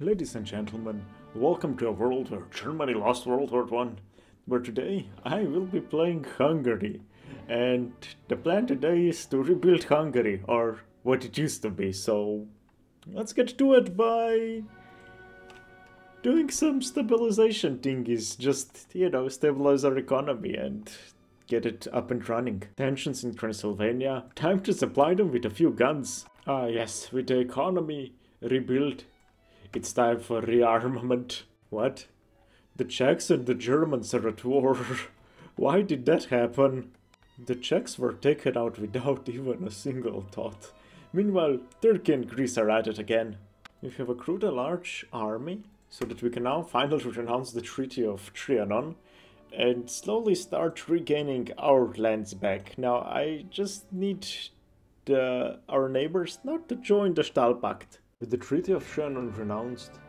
Ladies and gentlemen, welcome to a world where Germany lost World War One. Where today I will be playing Hungary, and the plan today is to rebuild Hungary, or what it used to be. So let's get to it by doing some stabilization thingies, just you know, stabilize our economy and get it up and running. Tensions in Transylvania, time to supply them with a few guns. Ah yes, with the economy rebuilt, it's time for rearmament. What? The Czechs and the Germans are at war. Why did that happen? The Czechs were taken out without even a single thought. Meanwhile, Turkey and Greece are at it again. We have accrued a large army, so that we can now finally renounce the Treaty of Trianon and slowly start regaining our lands back. Now, I just need the, our neighbors not to join the Stahlpact. With the Treaty of Trianon renounced,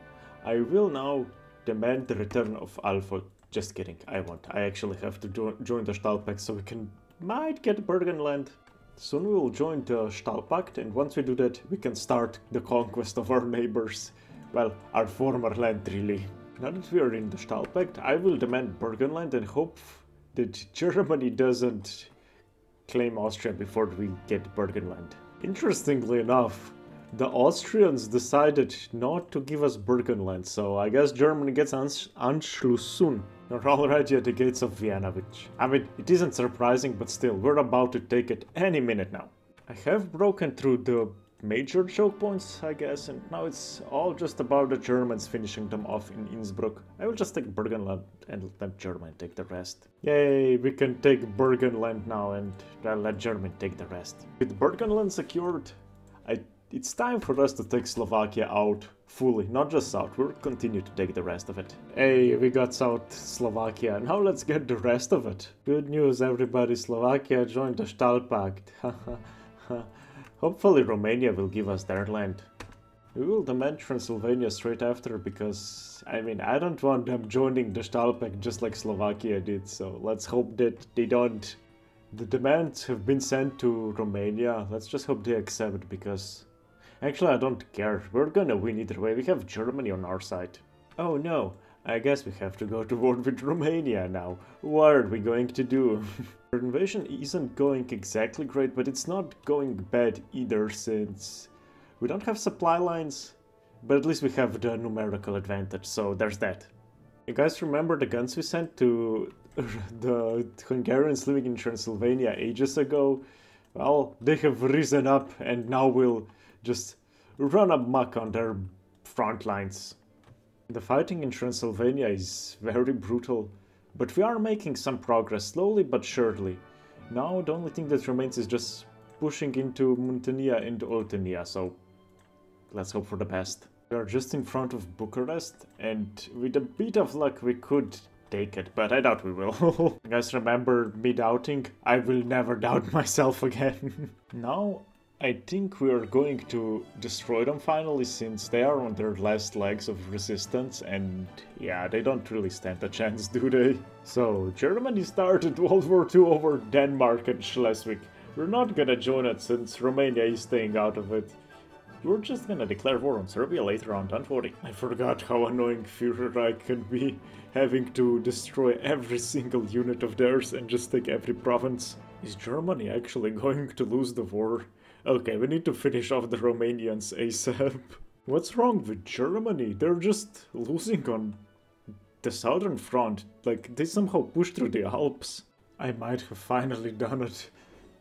I will now demand the return of Alpha. Just kidding, I won't. I actually have to jo join the Stahlpact so we can might get Burgenland. Soon we will join the Stahlpact and once we do that, we can start the conquest of our neighbors. Well, our former land really. Now that we are in the Stahlpact, I will demand Burgenland and hope that Germany doesn't claim Austria before we get Burgenland. Interestingly enough, the Austrians decided not to give us Burgenland, so I guess Germany gets Anschluss soon. We're already at the gates of Vienna, which, I mean, it isn't surprising, but still, we're about to take it any minute now. I have broken through the major choke points, I guess, and now it's all just about the Germans finishing them off in Innsbruck. I will just take Burgenland and let Germany take the rest. Yay, we can take Burgenland now and uh, let Germany take the rest. With Burgenland secured, I it's time for us to take Slovakia out fully, not just South, we'll continue to take the rest of it. Hey, we got South Slovakia, now let's get the rest of it. Good news everybody, Slovakia joined the Stahlpact. Hopefully Romania will give us their land. We will demand Transylvania straight after because, I mean, I don't want them joining the Stahlpact just like Slovakia did, so let's hope that they don't. The demands have been sent to Romania, let's just hope they accept because Actually, I don't care. We're gonna win either way. We have Germany on our side. Oh no, I guess we have to go to war with Romania now. What are we going to do? Our invasion isn't going exactly great, but it's not going bad either since we don't have supply lines, but at least we have the numerical advantage, so there's that. You guys remember the guns we sent to the Hungarians living in Transylvania ages ago? Well, they have risen up and now will just run amok on their front lines. The fighting in Transylvania is very brutal, but we are making some progress, slowly but surely. Now the only thing that remains is just pushing into Muntenia and Oltenia, so let's hope for the best. We are just in front of Bucharest, and with a bit of luck we could take it, but I doubt we will. guys remember me doubting? I will never doubt myself again. now I think we are going to destroy them finally since they are on their last legs of resistance and yeah, they don't really stand a chance, do they? So, Germany started World War II over Denmark and Schleswig. We're not gonna join it since Romania is staying out of it. We're just gonna declare war on Serbia later on, don't worry. I forgot how annoying Führer Reich can be, having to destroy every single unit of theirs and just take every province. Is Germany actually going to lose the war? Okay, we need to finish off the Romanians ASAP. What's wrong with Germany? They're just losing on the southern front. Like, they somehow pushed through the Alps. I might have finally done it.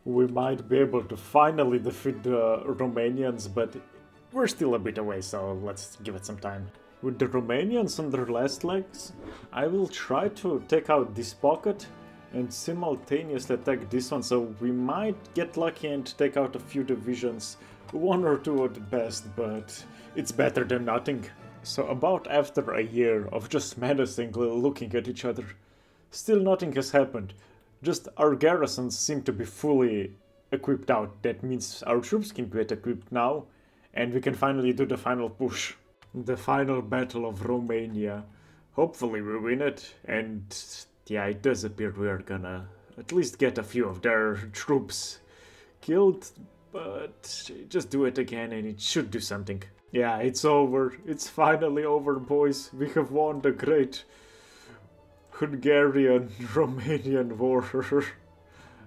We might be able to finally defeat the Romanians, but we're still a bit away, so let's give it some time. With the Romanians on their last legs, I will try to take out this pocket and simultaneously attack this one, so we might get lucky and take out a few divisions, one or two at the best, but it's better than nothing. So about after a year of just menacingly looking at each other, still nothing has happened. Just our garrisons seem to be fully equipped out. That means our troops can get equipped now, and we can finally do the final push. The final battle of Romania. Hopefully we win it, and yeah, it does appear we're gonna at least get a few of their troops killed, but just do it again and it should do something. Yeah, it's over. It's finally over, boys. We have won the great Hungarian-Romanian war.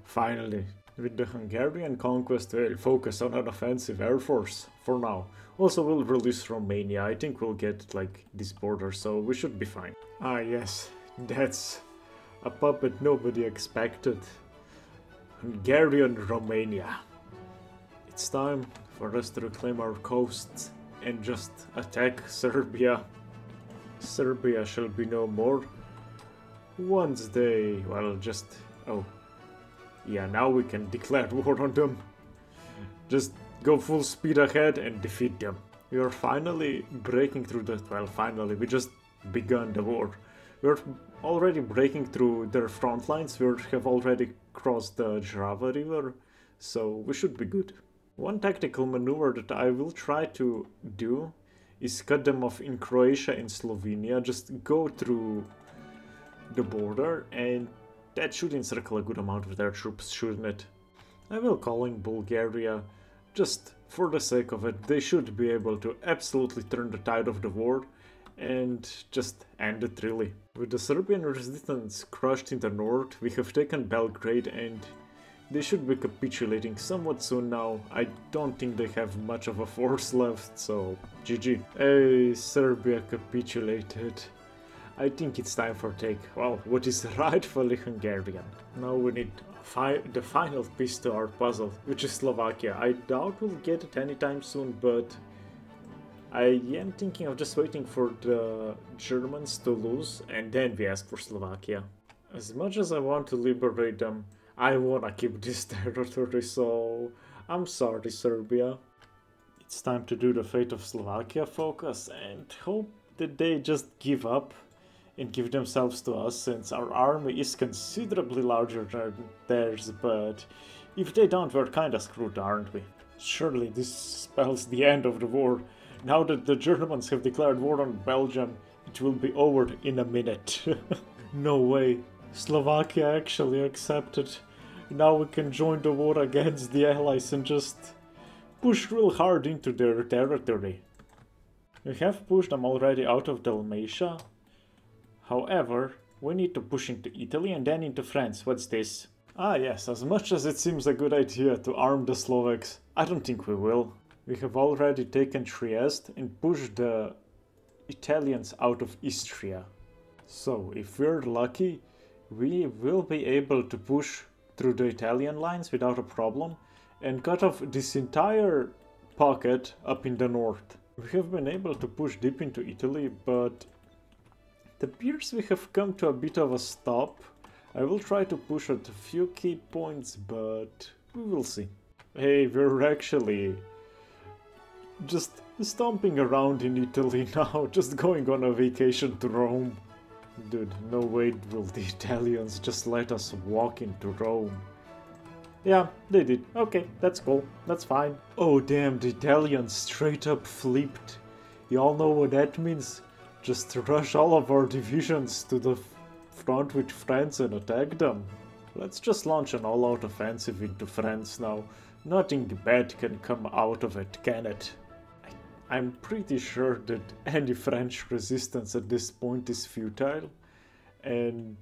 finally. With the Hungarian conquest, we'll focus on an offensive air force for now. Also, we'll release Romania. I think we'll get, like, this border, so we should be fine. Ah, yes. That's a puppet nobody expected. Hungarian Romania. It's time for us to reclaim our coasts and just attack Serbia. Serbia shall be no more. Once they, well, just, oh, yeah, now we can declare war on them. Just go full speed ahead and defeat them. We are finally breaking through the, well, finally, we just begun the war. We're already breaking through their front lines, we have already crossed the Drava River, so we should be good. One tactical maneuver that I will try to do is cut them off in Croatia and Slovenia, just go through the border and that should encircle a good amount of their troops, shouldn't it? I will call in Bulgaria, just for the sake of it, they should be able to absolutely turn the tide of the war and just end it really. With the Serbian resistance crushed in the north, we have taken Belgrade and they should be capitulating somewhat soon now. I don't think they have much of a force left, so GG. Hey, Serbia capitulated. I think it's time for take, well, what is rightfully Hungarian. Now we need fi the final piece to our puzzle, which is Slovakia. I doubt we'll get it anytime soon, but I am thinking of just waiting for the Germans to lose and then we ask for Slovakia. As much as I want to liberate them, I wanna keep this territory, so I'm sorry, Serbia. It's time to do the fate of Slovakia focus and hope that they just give up and give themselves to us since our army is considerably larger than theirs, but if they don't, we're kinda screwed, aren't we? Surely this spells the end of the war. Now that the Germans have declared war on Belgium, it will be over in a minute. no way. Slovakia actually accepted now we can join the war against the allies and just push real hard into their territory. We have pushed them already out of Dalmatia. However, we need to push into Italy and then into France. What's this? Ah yes, as much as it seems a good idea to arm the Slovaks, I don't think we will. We have already taken Trieste and pushed the Italians out of Istria. So, if we're lucky, we will be able to push through the Italian lines without a problem and cut off this entire pocket up in the north. We have been able to push deep into Italy, but it appears we have come to a bit of a stop. I will try to push at a few key points, but we will see. Hey, we're actually just stomping around in Italy now, just going on a vacation to Rome. Dude, no way will the Italians just let us walk into Rome. Yeah, they did. Okay, that's cool. That's fine. Oh damn, the Italians straight up flipped. Y'all know what that means? Just rush all of our divisions to the front with France and attack them. Let's just launch an all-out offensive into France now. Nothing bad can come out of it, can it? I'm pretty sure that any French resistance at this point is futile, and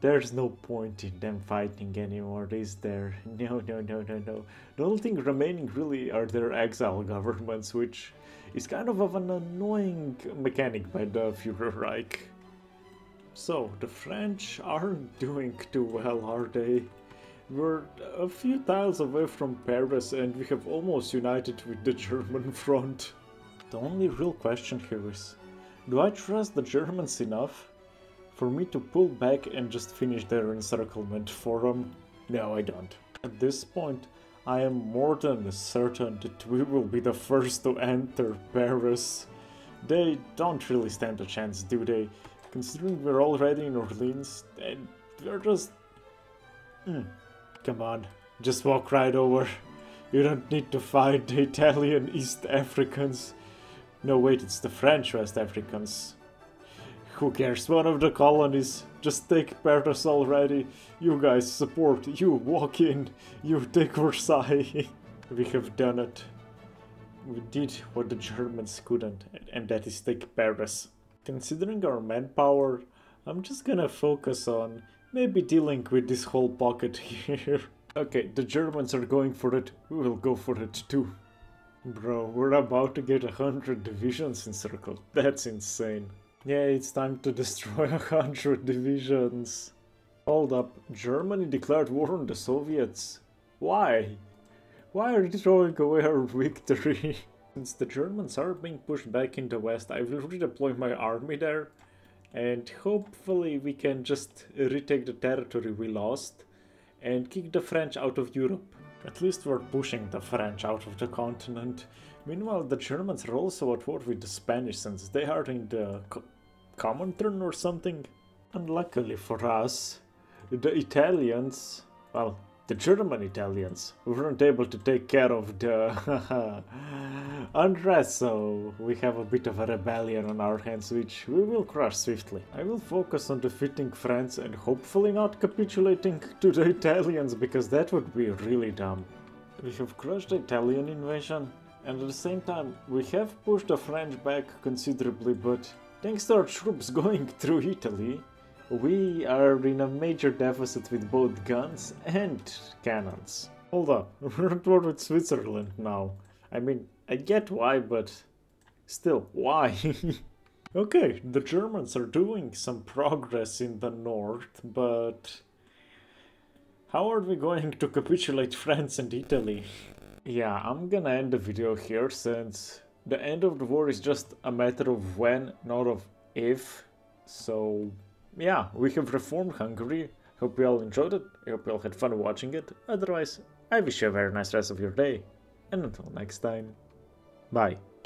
there's no point in them fighting anymore, is there? No, no, no, no, no. The only thing remaining really are their exile governments, which is kind of, an annoying mechanic by the Führer Reich. So, the French aren't doing too well, are they? We're a few tiles away from Paris and we have almost united with the German front. The only real question here is, do I trust the Germans enough for me to pull back and just finish their encirclement for them? No, I don't. At this point, I am more than certain that we will be the first to enter Paris. They don't really stand a chance, do they? Considering we're already in Orleans, and we're just... Mm. Come on, just walk right over. You don't need to fight the Italian East Africans. No, wait, it's the French West Africans. Who cares? One of the colonies. Just take Paris already. You guys support. You walk in. You take Versailles. we have done it. we did what the Germans couldn't, and that is take Paris. Considering our manpower, I'm just gonna focus on maybe dealing with this whole pocket here. okay, the Germans are going for it, we will go for it too. Bro, we're about to get a hundred divisions encircled. That's insane. Yeah, it's time to destroy a hundred divisions. Hold up, Germany declared war on the Soviets. Why? Why are they throwing away our victory? Since the Germans are being pushed back in the west, I will redeploy my army there. And hopefully we can just retake the territory we lost and kick the French out of Europe. At least we're pushing the French out of the continent. Meanwhile, the Germans are also at war with the Spanish since they are in the co Comintern or something. Unluckily for us, the Italians, well, the German Italians weren't able to take care of the unrest, so we have a bit of a rebellion on our hands, which we will crush swiftly. I will focus on defeating France and hopefully not capitulating to the Italians, because that would be really dumb. We have crushed the Italian invasion, and at the same time, we have pushed the French back considerably, but thanks to our troops going through Italy, we are in a major deficit with both guns and cannons. Hold up, we're at war with Switzerland now. I mean, I get why, but still, why? okay, the Germans are doing some progress in the north, but how are we going to capitulate France and Italy? Yeah, I'm gonna end the video here since the end of the war is just a matter of when, not of if. So yeah, we have reformed Hungary. Hope you all enjoyed it. I hope you all had fun watching it. Otherwise, I wish you a very nice rest of your day. And until next time, bye.